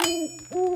uh, uh.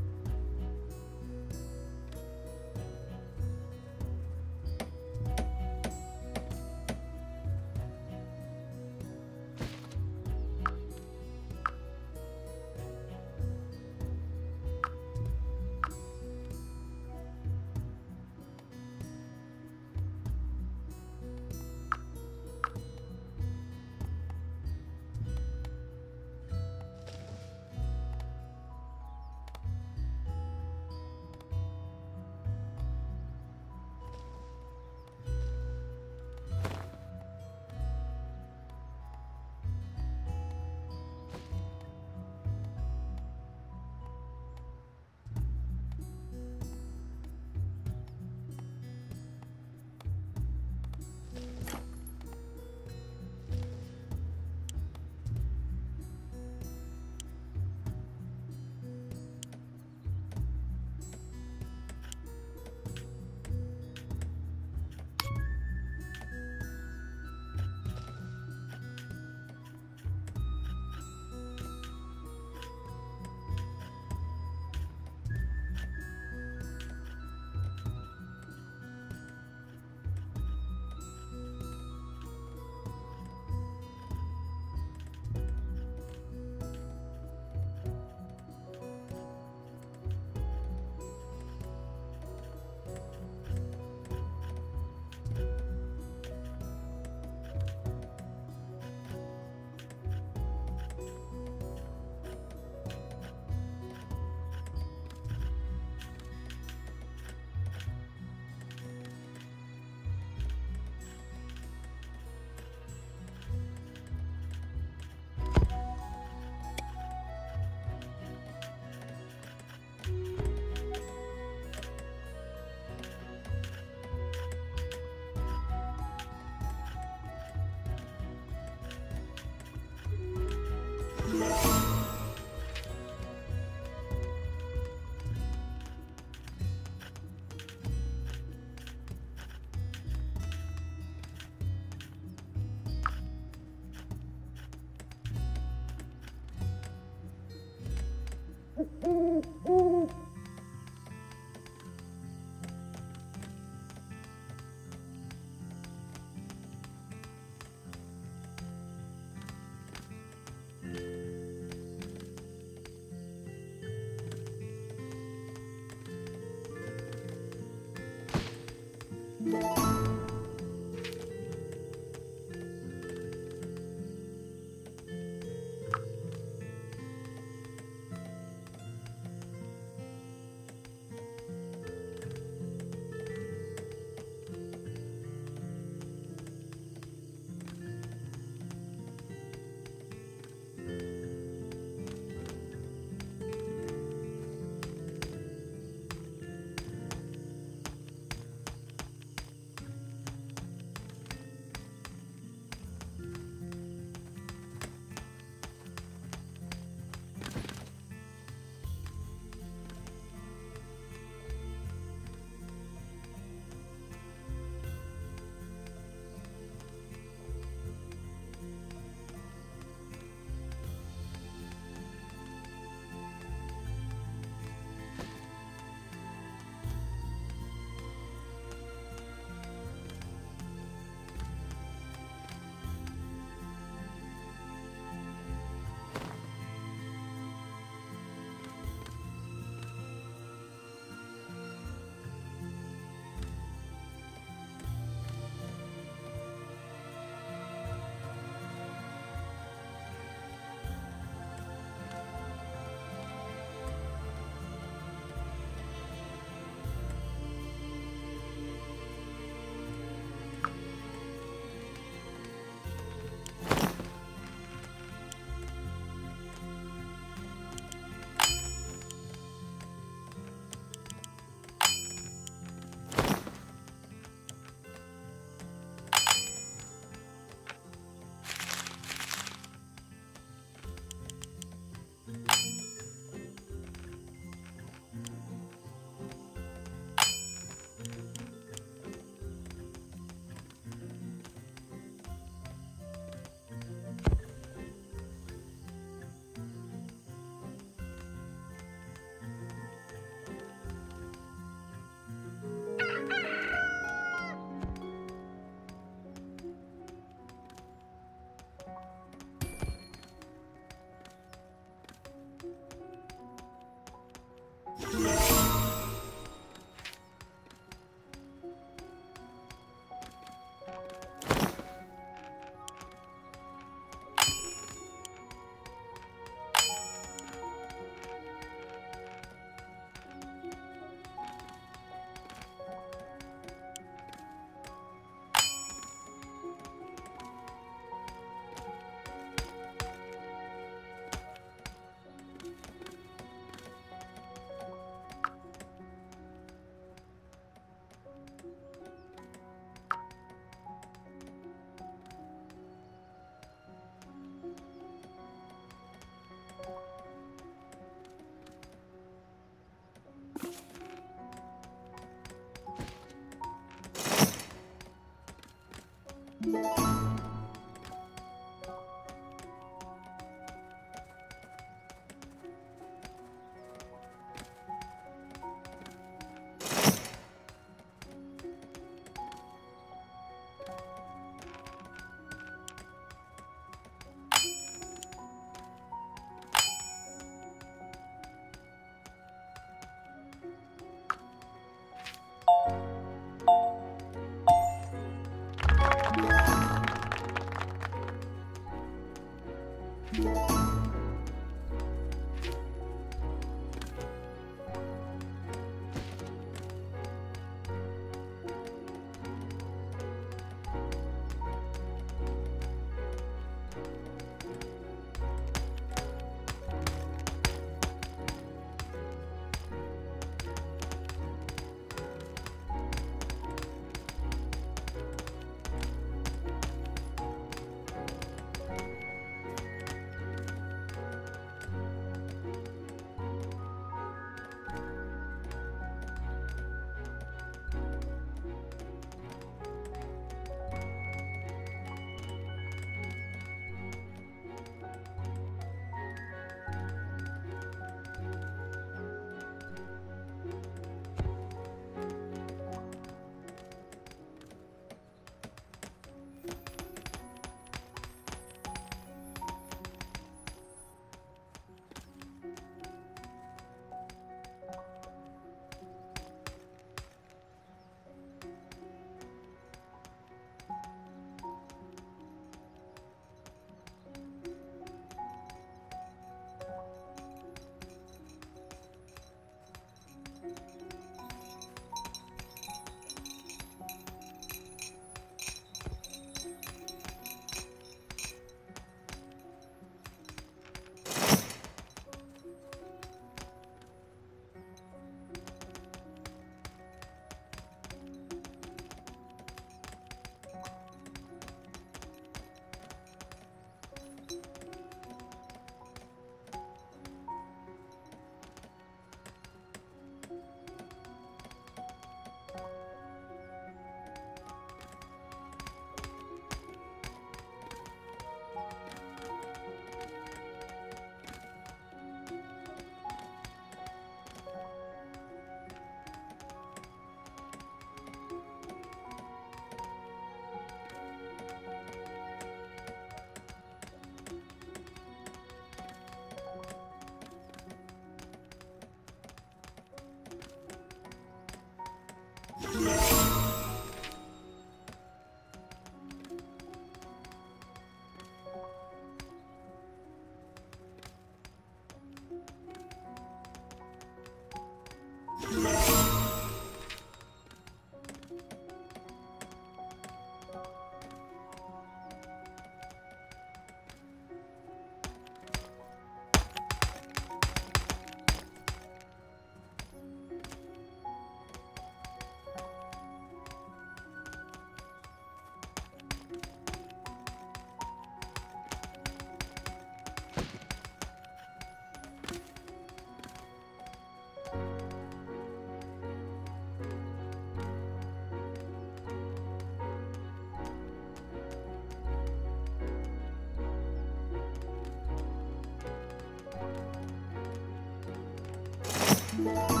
Mm-hmm.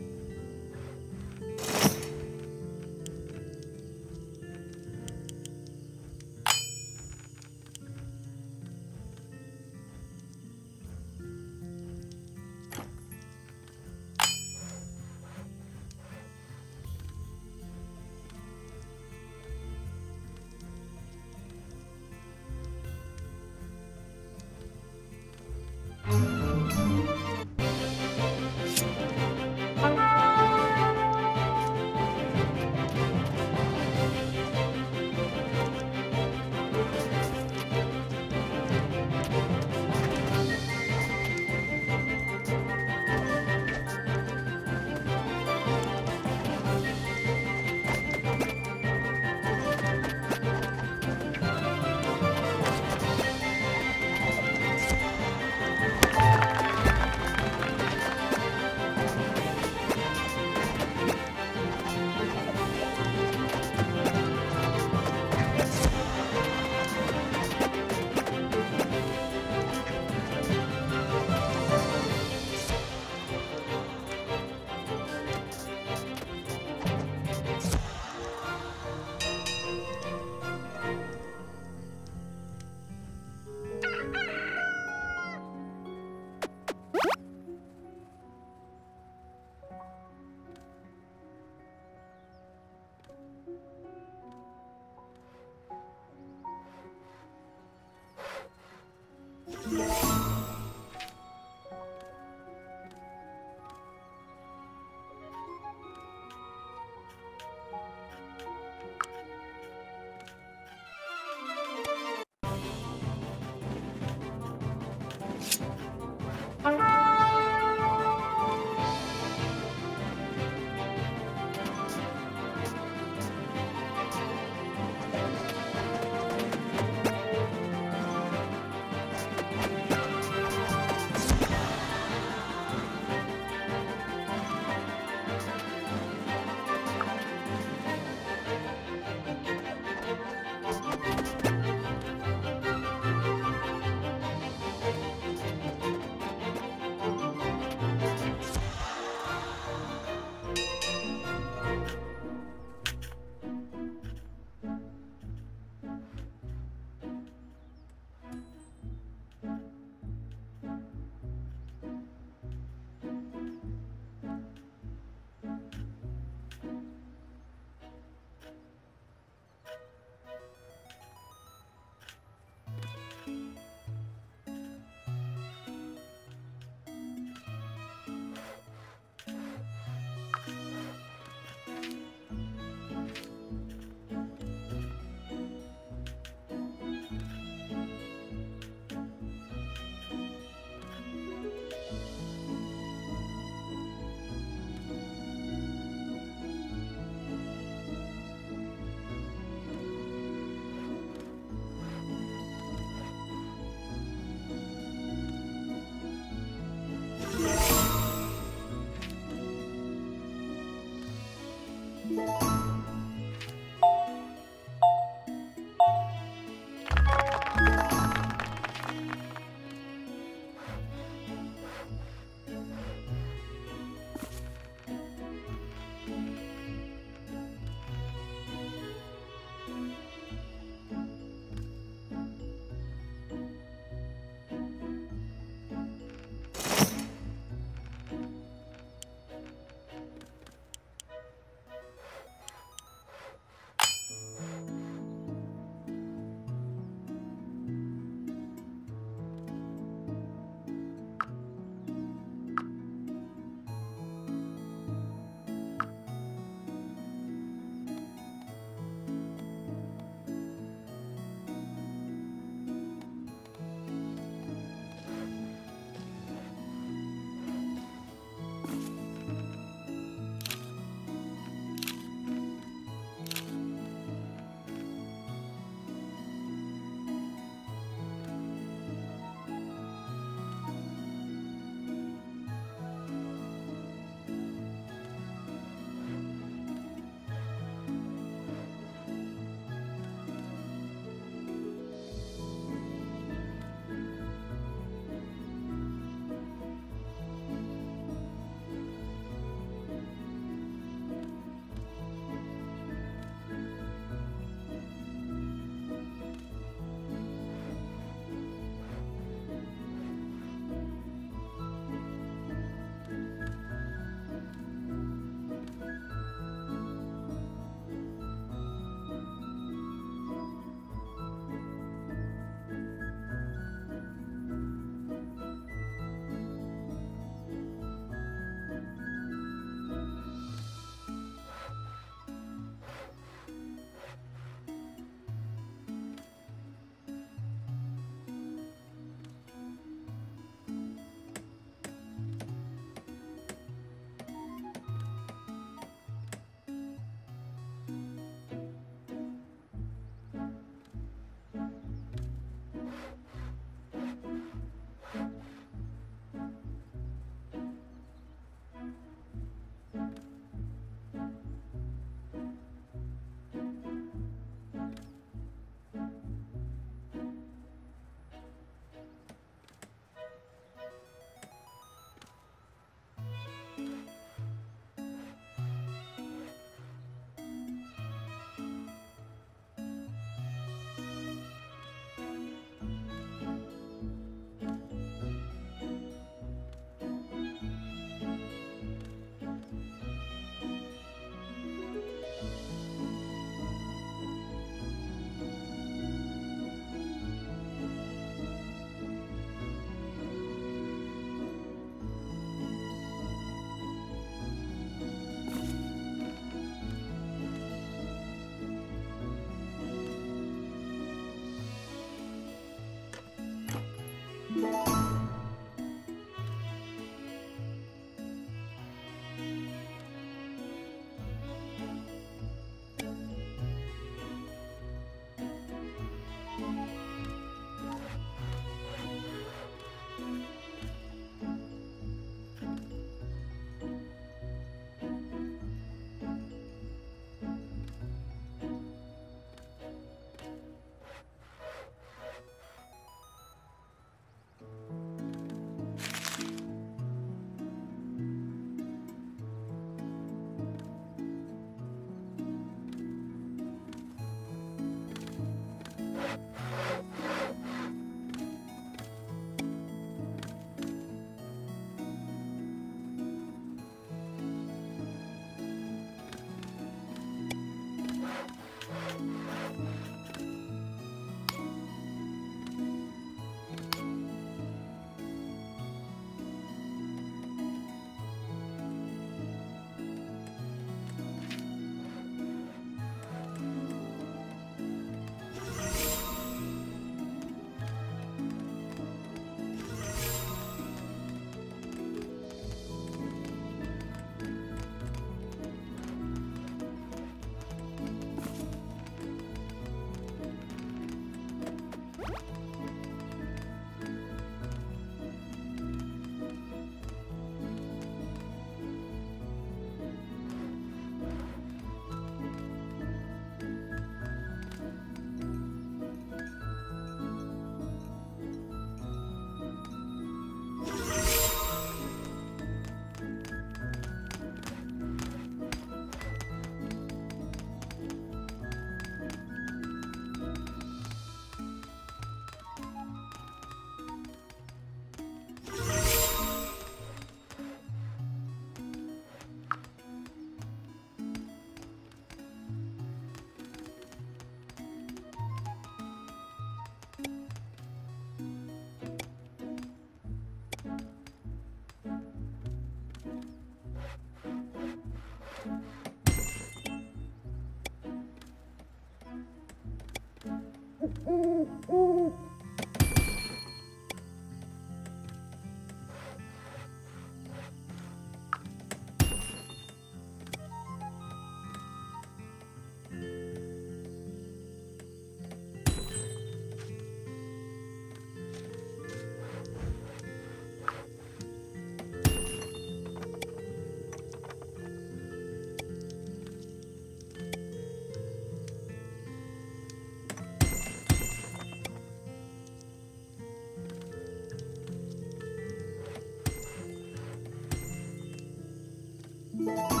Bye.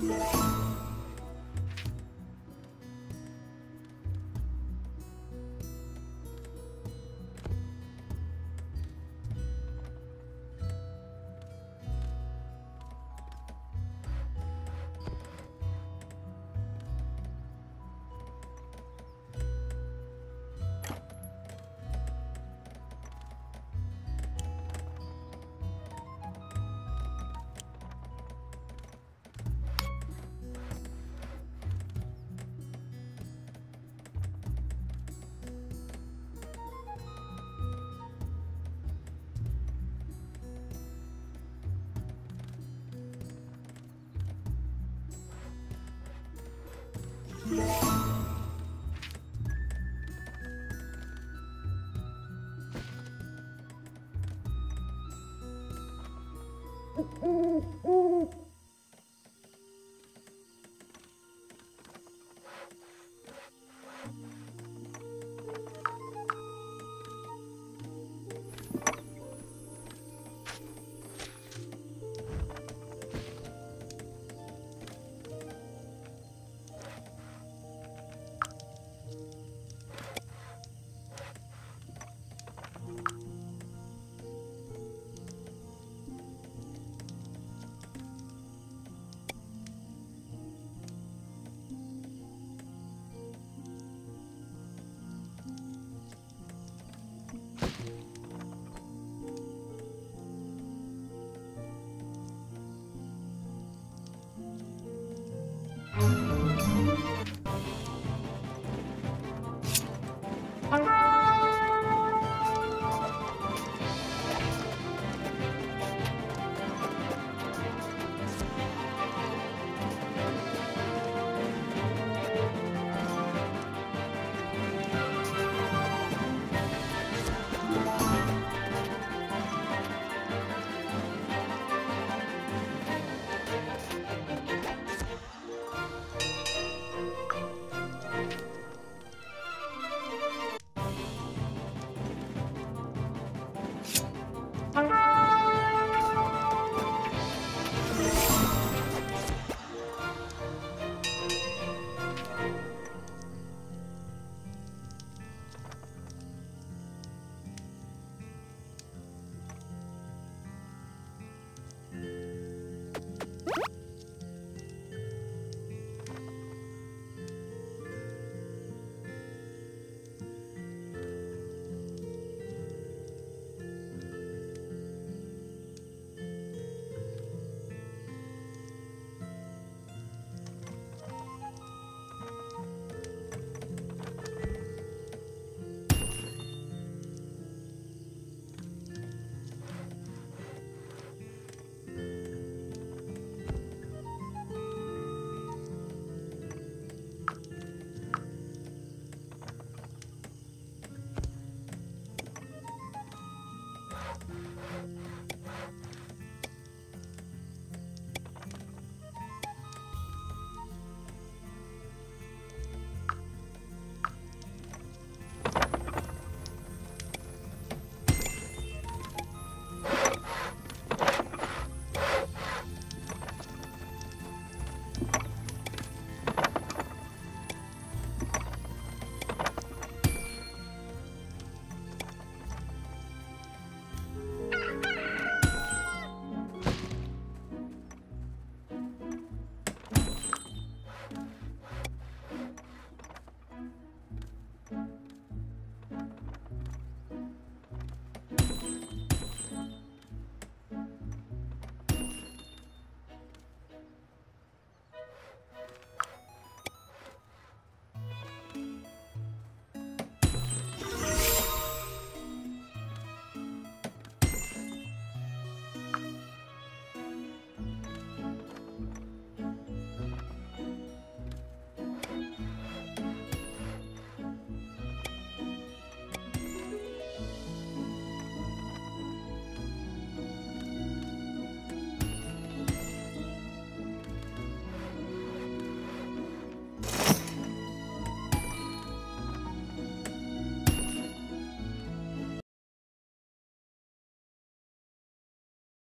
Bye.